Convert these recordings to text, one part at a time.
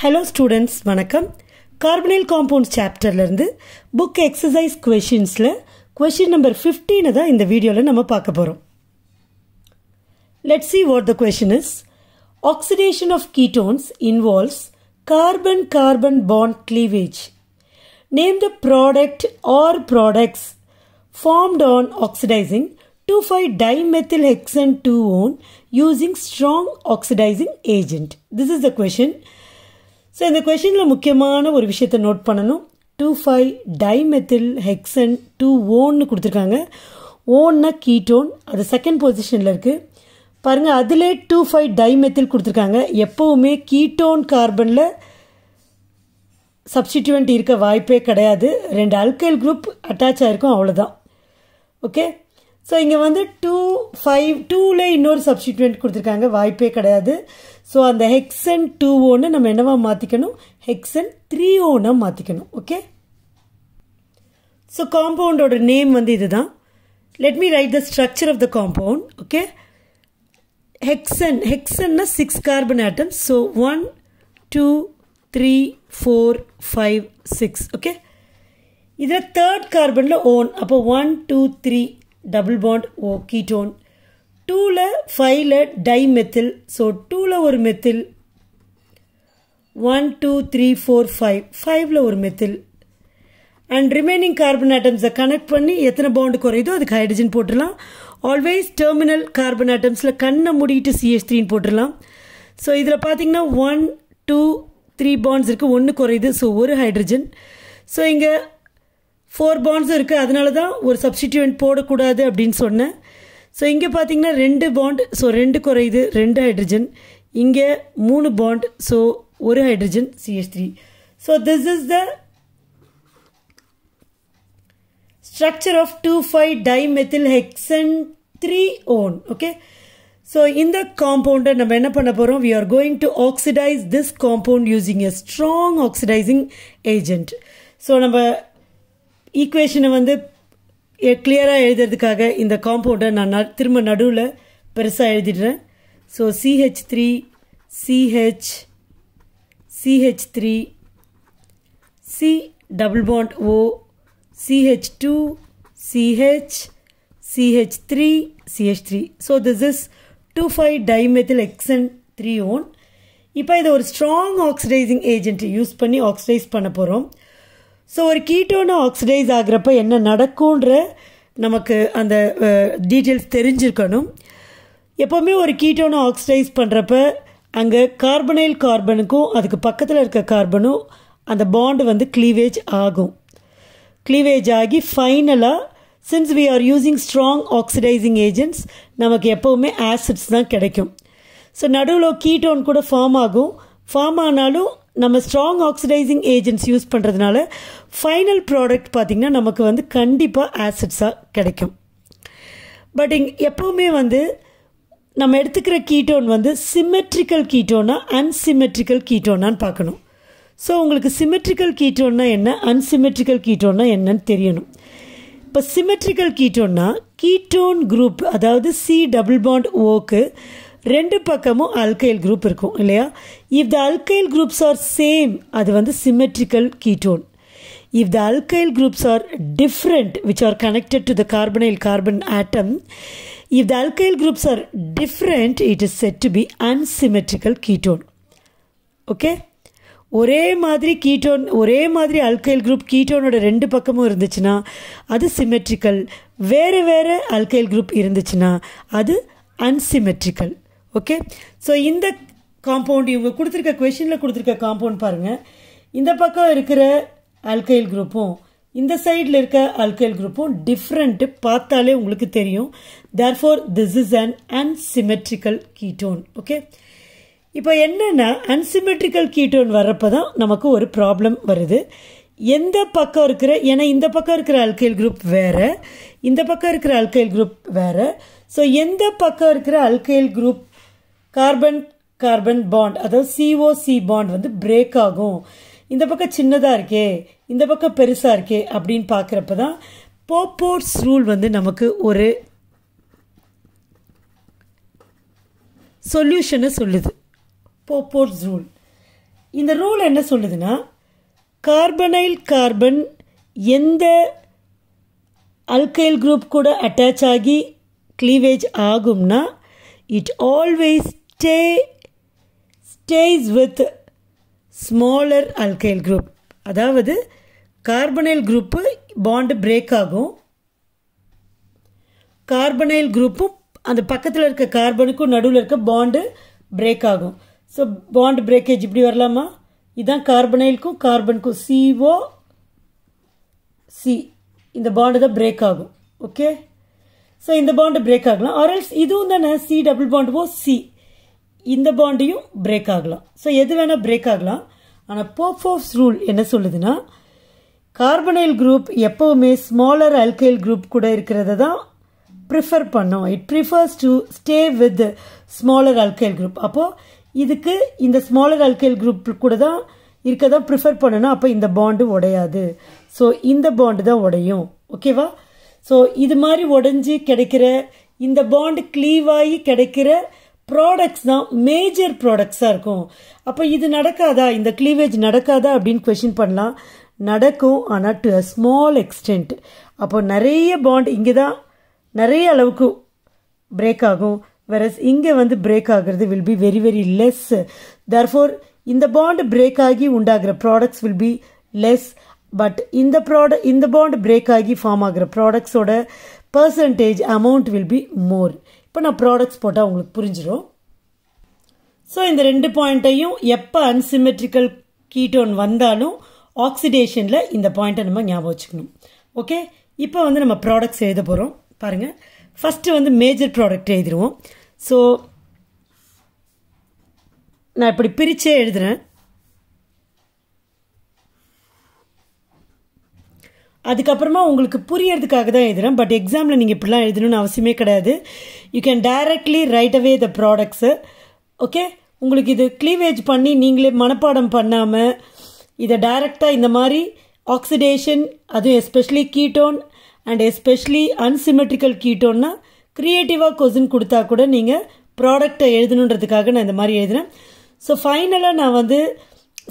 Hello students வணக்கம். Carbonyl compounds சாப்டர்லேருந்து book exercise கொஷின்ஸில் கொஷின் நம்பர் ஃபிஃப்டீனை தான் இந்த வீடியோவில் நம்ம பார்க்க போகிறோம் let see what the question is oxidation of ketones involves carbon carbon bond cleavage. Name the product or products formed on oxidizing 2,5-dimethylhexane 2-one using strong oxidizing agent. This is the question. So இந்த கொஷினில் முக்கியமான ஒரு விஷயத்தை note பண்ணணும். Two five dimethyl hexan two ஓன்னு கொடுத்துருக்காங்க. ஓன்னா ketone அது second பொசிஷனில் இருக்குது பாருங்கள் அதிலே டூ ஃபைவ் டைமெத்தில் கொடுத்துருக்காங்க. எப்போவுமே கீட்டோன் கார்பனில் சப்ஸ்டிடியூவன்ட் இருக்க வாய்ப்பே கிடையாது. ரெண்டு அல்கைல் குரூப் அட்டாச் ஆகிருக்கும் அவ்வளோதான் ஓகே ஸோ இங்கே வந்து டூ ஃபைவ் டூவில் இன்னொரு சப்ஸ்டிடியூவன்ட் கொடுத்துருக்காங்க. வாய்ப்பே கிடையாது. ஸோ அந்த ஹெக்ஸன் டூ ஓன்னு நம்ம என்னவா மாற்றிக்கணும் ஹெக்ஸன் த்ரீ ஓனாக மாற்றிக்கணும் ஓகே ஸோ காம்பவுண்டோட நேம் வந்து இதுதான். Let me write the structure of the compound okay hexan ஹெக்ஸன்னா six carbon atom so one two three four five six okay இதில் தேர்ட் கார்பனில் ஓன் அப்போ one two three double bond O ketone டூவில் ஃபைவ்ல dimethyl so டூவில் ஒரு methyl one two three four five ஃபைவ்ல ஒரு methyl and remaining carbon ஆட்டம்ஸை கனெக்ட் பண்ணி எத்தனை பாண்டு குறையுதோ அதுக்கு ஹைட்ரஜன் போட்டுடலாம். ஆல்வேஸ் டெர்மினல் கார்பன் ஆட்டம்ஸில் கண்ணை மூடிட்டு சிஎஸ் த்ரீன்னு போட்டுடலாம். ஸோ இதில் பார்த்தீங்கன்னா ஒன் டூ த்ரீ பாண்ட்ஸ் இருக்குது ஒன்று குறையுது. ஸோ ஒரு ஹைட்ரஜன் ஸோ இங்கே ஃபோர் பாண்ட்ஸும் இருக்குது அதனால தான் ஒரு சப்ஸ்டிடியூண்ட் போடக்கூடாது அப்படின்னு சொன்னேன். ஸோ இங்கே பார்த்தீங்கன்னா ரெண்டு பாண்ட் ஸோ ரெண்டு குறையுது. ரெண்டு ஹைட்ரஜன் இங்கே மூணு பாண்ட் ஸோ ஒரு hydrogen CS three so this is the structure of two five dimethyl hexan three one okay so இந்த காம்பவுண்டை நம்ம என்ன பண்ண போகிறோம் we are going to oxidize this compound using a strong oxidizing agent so நம்ம ஈக்குவேஷனை வந்து கிளியராக எழுதுறதுக்காக இந்த காம்பவுண்டை நான் ந திரும்ப நடுவில் பெருசாக எழுதிடுறேன். So CH three CH CH three C double bond O CH two CH CH three CH three so this is two five dimethyl hexan three one இப்போ இதை ஒரு ஸ்ட்ராங் ஆக்சிடைசிங் ஏஜென்ட் யூஸ் பண்ணி ஆக்சிடைஸ் பண்ண போகிறோம் so ஒரு கீட்டோனை oxidise ஆகிறப்ப என்ன நடக்கும்ன்ற நமக்கு அந்த டீட்டெயில்ஸ் தெரிஞ்சிருக்கணும். எப்போவுமே ஒரு கீட்டோனை ஆக்சிடைஸ் பண்ணுறப்ப அங்கே கார்பனைல் கார்பனுக்கும் அதுக்கு பக்கத்தில் இருக்க கார்பனும் அந்த பாண்டு வந்து க்ளீவேஜ் ஆகும். க்ளீவேஜ் ஆகி ஃபைனலாக since we are using strong oxidizing agents நமக்கு எப்போவுமே ஆசிட்ஸ் தான் கிடைக்கும். ஸோ நடுவில் கீட்டோன் கூட ஃபார்ம் ஆகும். ஃபார்ம் ஆனாலும் நம்ம ஸ்ட்ராங் ஆக்சிடைசிங் ஏஜென்ட்ஸ் யூஸ் பண்ணுறதுனால ஃபைனல் ப்ராடக்ட் பார்த்திங்கன்னா நமக்கு வந்து கண்டிப்பாக ஆசிட்ஸாக கிடைக்கும். பட் இங் எப்போவுமே வந்து நம்ம எடுத்துக்கிற கீட்டோன் வந்து சிமெட்ரிக்கல் கீட்டோனா அன்சிமெட்ரிக்கல் கீட்டோனான்னு பார்க்கணும். ஸோ உங்களுக்கு சிமெட்ரிக்கல் கீட்டோன்னா என்ன? அன்சிமெட்ரிக்கல் கீட்டோன்னா என்னன்னு தெரியணும். இப்போ சிமெட்ரிக்கல் கீட்டோன்னா கீட்டோன் குரூப் அதாவது சி டபுள் பாண்ட் ஓக்கு ரெண்டு பக்கமும் அல்கைல் குரூப் இருக்கும் இல்லையா? If the alkyl groups are same அது வந்து symmetrical ketone if the alkyl groups are different which are connected to the carbonyl carbon atom if the alkyl groups are different it is said to be unsymmetrical ketone okay ஒரே மாதிரி ketone ஒரே மாதிரி alkyl group கீட்டோனோட ரெண்டு பக்கமும் இருந்துச்சுன்னா அது symmetrical வேறு வேறு அல்கைல் குரூப் இருந்துச்சுன்னா அது அன்சிமெட்ரிக்கல் ஓகே ஸோ இந்த காம்பவுண்ட் இவங்க கொடுத்துருக்க கொஷினில் கொடுத்துருக்க காம்பவுண்ட் பாருங்கள் இந்த பக்கம் இருக்கிற அல்கைல் குரூப்பும் இந்த சைடில் இருக்க அல்கைல் குரூப்பும் டிஃப்ரெண்ட்டு பார்த்தாலே உங்களுக்கு தெரியும். Therefore this is an unsymmetrical ketone okay இப்போ என்னென்னா அன்சிமெட்ரிக்கல் கீட்டோன் வர்றப்போ தான் நமக்கு ஒரு ப்ராப்ளம் வருது. எந்த பக்கம் இருக்கிற ஏன்னா இந்த பக்கம் இருக்கிற அல்கைல் குரூப் வேறு இந்த பக்கம் இருக்கிற அல்கைல் குரூப் வேறு. ஸோ எந்த பக்கம் இருக்கிற alkyl group carbon carbon bond அதாவது சிஓசி பாண்ட் வந்து பிரேக் ஆகும். இந்த பக்கம் சின்னதாக இருக்கே இந்த பக்கம் பெருசாக இருக்கே அப்படின்னு பார்க்குறப்ப தான் போப்போர்ஸ் ரூல் வந்து நமக்கு ஒரு சொல்யூஷனை சொல்லுது. போப்போர்ஸ் ரூல் இந்த ரூல் என்ன சொல்லுதுன்னா கார்பனைல் கார்பன் எந்த அல்கைல் குரூப் கூட அட்டாச் ஆகி க்ளீவேஜ் ஆகும்னா it always stay stays with smaller alkyl group அதாவது கார்பனைல் குரூப்பு பாண்டு பிரேக் ஆகும். கார்பனைல் குரூப்பும் அந்த பக்கத்தில் இருக்க கார்பனுக்கும் நடுவில் இருக்க பாண்டு பிரேக் ஆகும். ஸோ பாண்டு பிரேக்கேஜ் இப்படி வரலாமா? இதுதான் கார்பனைலுக்கும் கார்பனுக்கும் சிஓ சி இந்த பாண்டு தான் பிரேக் ஆகும். ஓகே ஸோ இந்த பாண்டு பிரேக் ஆகலாம். ஆர்எல்ஸ் இதுவும் தானே? சி டபுள் பாண்டுவோ சி இந்த பாண்டையும் பிரேக் ஆகலாம். ஸோ எது வேணால் பிரேக் ஆகலாம். ஆனால் போஃபோஃப்ஸ் ரூல் என்ன சொல்லுதுன்னா கார்பனைல் குரூப் எப்போவுமே ஸ்மாலர் அல்கைல் குரூப் கூட இருக்கிறத தான் ப்ரிஃபர் பண்ணோம். It prefers to stay with smaller alkyl group அப்போது இதுக்கு இந்த ஸ்மாலர் அல்கைல் குரூப் கூட தான் இருக்க தான் ப்ரிஃபர் பண்ணணும். அப்போ இந்த பாண்டு உடையாது. ஸோ இந்த பாண்டு தான் உடையும். ஓகேவா ஸோ இது மாதிரி உடஞ்சி கிடைக்கிற இந்த பாண்டு க்ளீவ் ஆகி கிடைக்கிற ப்ராடக்ட்ஸ் தான் மேஜர் ப்ராடக்ட்ஸாக இருக்கும். அப்போ இது நடக்காதா? இந்த க்ளீவேஜ் நடக்காதா? அப்படின்னு கொஷின் பண்ணலாம். நடக்கும் ஆனால் டு அ ஸ்மால் எக்ஸ்டென்ட் அப்போ நிறைய பாண்ட் இங்கே தான் நிறைய அளவுக்கு பிரேக் ஆகும். வெரஸ் இங்கே வந்து பிரேக் ஆகிறது will be very very less therefore இந்த பாண்ட் பிரேக் ஆகி உண்டாகிற products will be less but இந்த ப்ராடக்ட் இந்த பாண்ட் பிரேக் ஆகி ஃபார்ம் ஆகிற ப்ராடக்ட்ஸோட percentage amount will be more இப்போ நான் ப்ராடக்ட்ஸ் போட்டால் உங்களுக்கு புரிஞ்சிடும் ஸோ இந்த ரெண்டு பாயிண்ட்டையும் எப்போ அன்சிமெட்ரிக்கல் கீட்டோன் வந்தாலும் ஆக்சிடேஷனில் இந்த பாயிண்ட்டை நம்ம ஞாபகம் வச்சுக்கணும். ஓகே இப்போ வந்து நம்ம ப்ராடக்ட்ஸ் எழுத போகிறோம் பாருங்கள் ஃபஸ்ட்டு வந்து மேஜர் ப்ராடக்ட் எழுதிடுவோம் ஸோ நான் இப்படி பிரித்தே எழுதுகிறேன் அதுக்கப்புறமா உங்களுக்கு புரியறதுக்காக தான் எழுதுகிறேன் பட் எக்ஸாமில் நீங்கள் இப்படிலாம் எழுதணும்னு அவசியமே கிடையாது. You can directly write away the products okay உங்களுக்கு இது க்ளீவேஜ் பண்ணி நீங்களே மனப்பாடம் பண்ணாமல் இதை டைரெக்டாக இந்த மாதிரி ஆக்சிடேஷன் அதுவும் especially ketone and especially unsymmetrical கீட்டோன்னா க்ரியேட்டிவாக கொஸ்டின் கொடுத்தா கூட நீங்கள் ப்ராடக்டை எழுதணுன்றதுக்காக நான் இந்த மாதிரி எழுதுகிறேன் ஸோ ஃபைனலாக நான் வந்து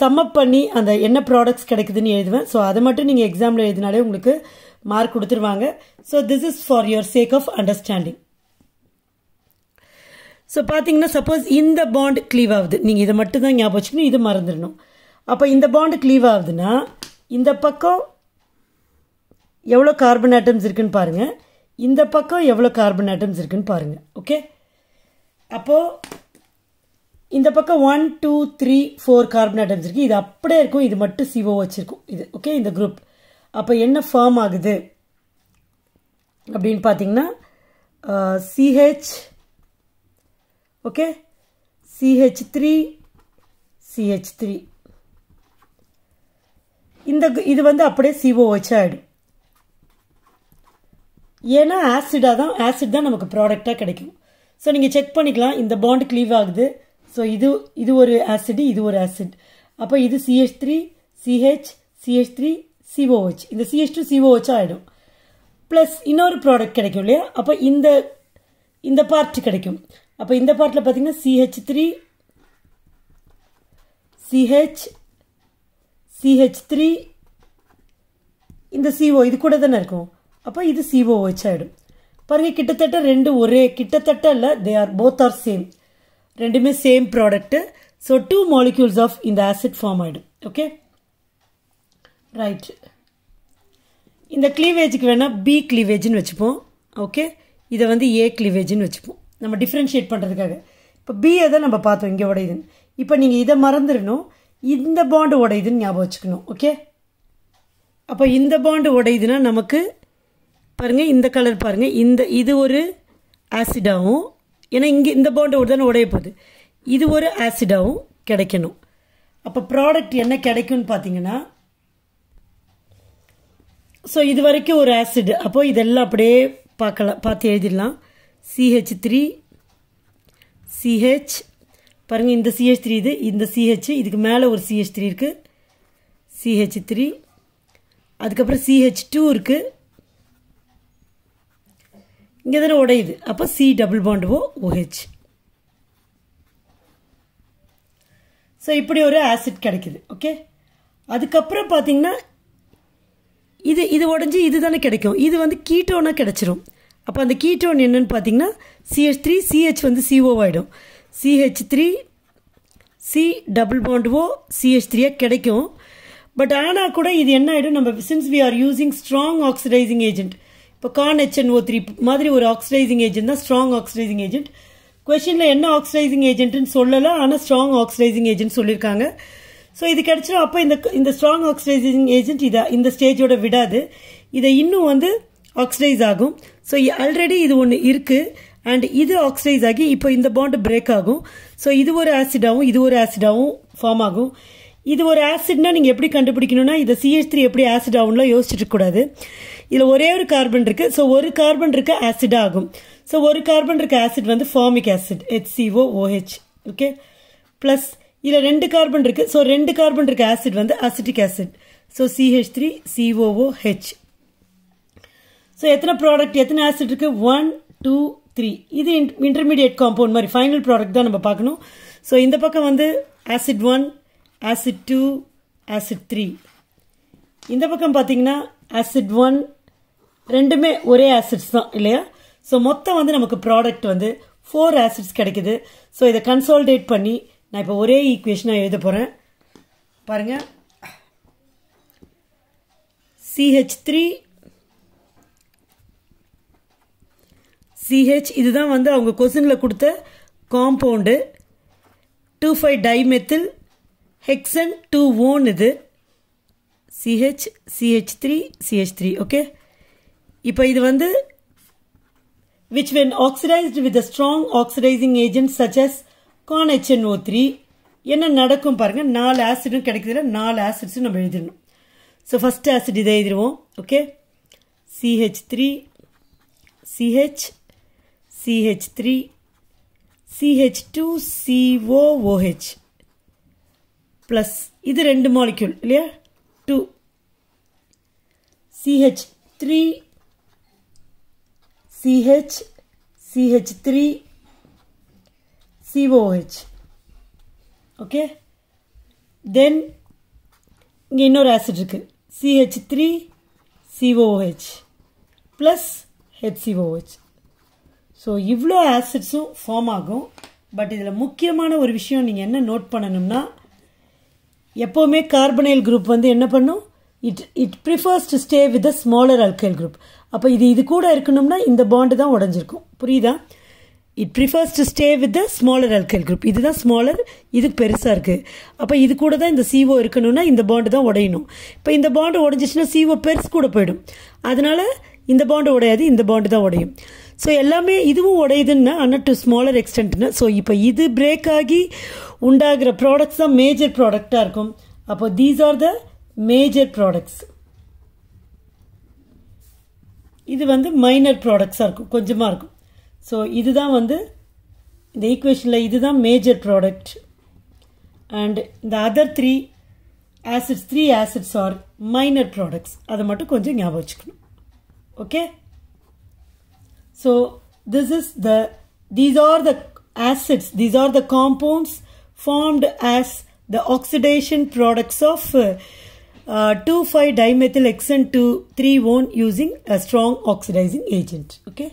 சம்மப் பண்ணி அந்த என்ன ப்ராடக்ட்ஸ் கிடைக்குதுன்னு எழுதுவேன். ஸோ அதை மட்டும் நீங்கள் எக்ஸாமில் எழுதினாலே உங்களுக்கு மார்க் கொடுத்துருவாங்க. So this is for your sake of understanding so பார்த்தீங்கன்னா சப்போஸ் இந்த பாண்ட் க்ளீவ் ஆகுது. நீங்கள் இதை மட்டும் தான் ஞாபகம் வச்சுக்கணும் இது மறந்துடணும். அப்போ இந்த பாண்டு க்ளீவ் ஆகுதுன்னா இந்த பக்கம் எவ்வளோ கார்பன் ஆட்டம்ஸ் இருக்குன்னு பாருங்கள் இந்த பக்கம் எவ்வளோ கார்பன் ஆட்டம்ஸ் இருக்குன்னு பாருங்கள் ஓகே அப்போது இந்த பக்கம் one two three four carbon atoms இருக்குது இது அப்படியே இருக்கும். இது மட்டும் சிஓ வச்சுருக்கும். இது ஓகே இந்த குரூப் அப்போ என்ன ஃபார்ம் ஆகுது? அப்படின்னு பார்த்தீங்கன்னா CH okay CH three CH three இந்த இது வந்து அப்படியே சிஓ வச்சு ஆகிடும் ஏன்னா ஆசிடாக தான் ஆசிட் தான் நமக்கு ப்ராடக்டாக கிடைக்கும். ஸோ நீங்கள் செக் பண்ணிக்கலாம். இந்த பாண்டு க்ளீவ் ஆகுது. ஸோ இது இது ஒரு ஆசிட் இது ஒரு ஆசிட் அப்போ இது CH three CH CH three COH இந்த சிஹெச் டூ சிஓஹெச் ஆகிடும் ப்ளஸ் இன்னொரு ப்ராடக்ட் கிடைக்கும் இல்லையா? அப்போ இந்த இந்த பார்ட் கிடைக்கும். அப்போ இந்த பார்ட்டில் பார்த்தீங்கன்னா CH three CH CH three இந்த சிஓ இது கூட தானே இருக்கும். அப்போ இது சிஓ ஆகிடும் பாருங்கள் கிட்டத்தட்ட ரெண்டு ஒரே கிட்டத்தட்ட இல்லை they are both are same ரெண்டுமே same product so two molecules of இந்த ஆசிட் ஃபார்ம் ஆகிடும் ஓகே ரைட் இந்த க்ளீவேஜுக்கு வேணால் பி க்ளீவேஜ்னு வச்சுப்போம். ஓகே இதை வந்து ஏ க்ளீவேஜ்னு வச்சுப்போம். நம்ம டிஃப்ரென்ஷியேட் பண்ணுறதுக்காக இப்போ பியை தான் நம்ம பார்த்தோம் இங்கே உடையுதுன்னு. இப்போ நீங்கள் இதை மறந்துடணும். இந்த பாண்டு உடையுதுன்னு ஞாபகம் வச்சுக்கணும். ஓகே அப்போ இந்த பாண்டு உடையுதுன்னா நமக்கு பாருங்கள் இந்த கலர் பாருங்கள் இந்த இது ஒரு ஆசிடாகவும் ஏன்னா இங்கே இந்த பாண்டு தானே உடைய போகுது. இது ஒரு ஆசிடாகவும் கிடைக்கணும். அப்போ ப்ராடக்ட் என்ன கிடைக்கும்னு பார்த்தீங்கன்னா ஸோ இது வரைக்கும் ஒரு ஆசிட் அப்போது இதெல்லாம் அப்படியே பார்க்கலாம் பார்த்து எழுதிடலாம். சிஹெச் த்ரீ சிஹெச் பாருங்கள் இந்த சிஹெச் த்ரீ இது இந்த சிஹெச் இதுக்கு மேலே ஒரு சிஹெச் த்ரீ இருக்குது சிஹெச் த்ரீ அதுக்கப்புறம் சிஹெச் டூ இருக்குது இங்கே தானே உடையுது அப்போ C double bond O OH so இப்படி ஒரு ஆசிட் கிடைக்குது ஓகே அதுக்கப்புறம் பார்த்தீங்கன்னா இது இது உடஞ்சி இது தானே கிடைக்கும். இது வந்து கீட்டோனாக கிடைச்சிரும். அப்போ அந்த கீட்டோன் என்னன்னு பார்த்தீங்கன்னா சிஹெச் த்ரீ சிஹெச் வந்து சிஓ ஆகிடும் CH three C double bond O CH த்ரீயாக கிடைக்கும். பட் ஆனால் கூட இது என்ன ஆகிடும் நம்ம since we are using strong oxidizing agent இப்போ கான் ஹெச்என்ஓ த்ரீ மாதிரி ஒரு ஆக்சிடைசிங் ஏஜென்ட் தான் ஸ்ட்ராங் ஆக்சிடைசிங் ஏஜென்ட் கொஷினில் என்ன ஆக்சிடைசிங் ஏஜென்ட்னு சொல்லலை ஆனால் ஸ்ட்ராங் ஆக்சிடைசிங் ஏஜென்ட் சொல்லியிருக்காங்க ஸோ இது கிடச்சிடும் அப்போ இந்த இந்த ஸ்ட்ராங் ஆக்சிடைசிங் ஏஜென்ட் இதை இந்த ஸ்டேஜோட விடாது. இதை இன்னும் வந்து ஆக்சிடைஸ் ஆகும். ஸோ ஆல்ரெடி இது ஒன்று இருக்குது அண்ட் இது ஆக்சிடைஸ் ஆகி இப்போ இந்த பாண்டு பிரேக் ஆகும். ஸோ இது ஒரு ஆசிடாகவும் இது ஒரு ஆசிடாகவும் ஃபார்ம் ஆகும். இது ஒரு ஆசிட்னா நீங்கள் எப்படி கண்டுபிடிக்கணும்னா இதை சிஹெச் த்ரீ எப்படி ஆசிட் ஆகும்லாம் யோசிச்சுட்டு கூடாது. இதில் ஒரே ஒரு கார்பன் இருக்குது ஸோ ஒரு கார்பன் இருக்க ஆசிட் ஆகும். ஸோ ஒரு கார்பன் இருக்க ஆசிட் வந்து formic acid HCO OH okay plus இதில் ரெண்டு கார்பன் இருக்குது ஸோ ரெண்டு கார்பன் இருக்க ஆசிட் வந்து acetic acid so CH three COOH so எத்தனை ப்ராடக்ட் எத்தனை ஆசிட் இருக்குது ஒன் டூ த்ரீ இது இன்டர்மீடியட் காம்பவுண்ட் மாதிரி ஃபைனல் ப்ராடக்ட் தான் நம்ம பார்க்கணும். ஸோ இந்த பக்கம் வந்து acid one acid two acid three இந்த பக்கம் பார்த்தீங்கன்னா ஆசிட் ஒன் ரெண்டுமே ஒரே ஆசிட்ஸ் தான் இல்லையா? ஸோ மொத்தம் வந்து நமக்கு ப்ராடக்ட் வந்து ஃபோர் ஆசிட்ஸ் கிடைக்குது. ஸோ இதை கன்சால்டேட் பண்ணி நான் இப்போ ஒரே ஈக்குவேஷனாக எழுத போகிறேன் பாருங்கள் சிஹெச் த்ரீ சிஹெச் இதுதான் வந்து அவங்க கொஸ்டினில் கொடுத்த compound two five dimethyl hexan two one இது. CH CH three CH three okay இப்போ இது வந்து which when oxidized with a strong oxidizing agent such as con HNO3 என்ன நடக்கும் பாருங்க நாலு ஆசிடும் கிடைக்கிறதுல நாலு ஆசிட்ஸும் நம்ம எழுதிடணும். ஸோ ஃபஸ்ட் ஆசிட் இதை எழுதிடுவோம் okay CH three CH CH three CH two COOH plus இது ரெண்டு மாலிக்யூல் இல்லையா? Two CH three CH, CH3, COH. Okay. Then இங்கே இன்னொரு ஆசிட் இருக்கு. CH three COH plus HCOH so இவ்வளோ ஆசிட்ஸும் ஃபார்ம் ஆகும். பட் இதில் முக்கியமான ஒரு விஷயம் நீங்கள் என்ன நோட் பண்ணணும்னா எப்போவுமே கார்பனைல் குரூப் வந்து என்ன பண்ணும்? It it prefers to stay with the smaller alkyl group அப்போ இது இது கூட இருக்கணும்னா இந்த பாண்டு தான் உடஞ்சிருக்கும். புரியுதா? It prefers to stay with the smaller alkyl group இதுதான் ஸ்மாலர் இதுக்கு பெருசாக இருக்குது அப்போ இது கூட தான் இந்த சிஓ இருக்கணும்னா இந்த பாண்டு தான் உடையணும். இப்போ இந்த பாண்டு உடஞ்சிச்சுன்னா சிஓ பெருசு கூட போயிடும். அதனால் இந்த பாண்டு உடையாது இந்த பாண்டு தான் உடையும். ஸோ எல்லாமே இதுவும் உடையுதுன்னா ஆனால் டு ஸ்மாலர் எக்ஸ்டென்ட்னா ஸோ இப்போ இது பிரேக் ஆகி உண்டாகிற ப்ராடக்ட்ஸ் தான் மேஜர் ப்ராடக்டாக இருக்கும். அப்போ these are the major products இது வந்து மைனர் ப்ராடக்ட்ஸாக இருக்கும் கொஞ்சமாக இருக்கும். ஸோ இதுதான் வந்து இந்த ஈக்குவேஷனில் இதுதான் மேஜர் ப்ராடக்ட் அண்ட் இந்த other three acids three acids are minor products அதை மட்டும் கொஞ்சம் ஞாபகம் வச்சுக்கணும். Okay so this is the these are the acids these are the compounds formed as the oxidation products of uh, Uh, 2,5 dimethyl hexane 2 3 one using a strong oxidizing agent. Okay?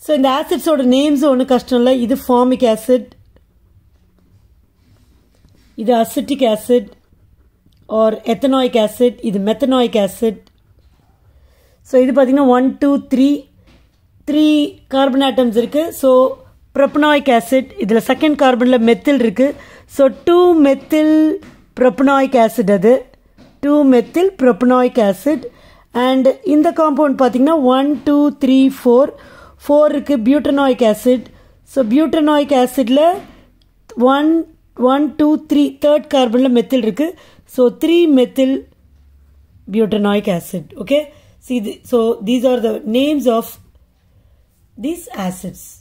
So இந்த ஆசிட்ஸோட names ஒன்றும் கஷ்டம் இல்லை. இது formic acid இது acetic acid or ethanoic acid இது methanoic acid so இது பார்த்திங்கன்னா one two three three carbon atoms இருக்குது ஸோ ப்ரொப்பனாயிக் ஆசிட் இதில் செகண்ட் கார்பனில் மெத்தில் இருக்குது so two methyl propanoic acid அது. Two methyl propanoic acid and இந்த காம்பவுண்ட் பார்த்தீங்கன்னா one two three four four இருக்குது butanoic acid so butanoic ஆசிடில் one one two three third கார்பனில் methyl இருக்குது so three methyl butanoic acid okay so these are the names of names acids these acids.